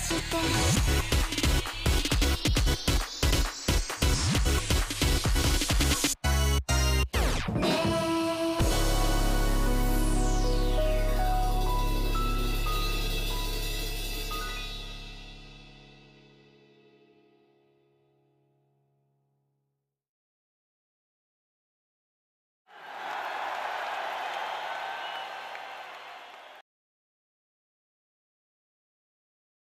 して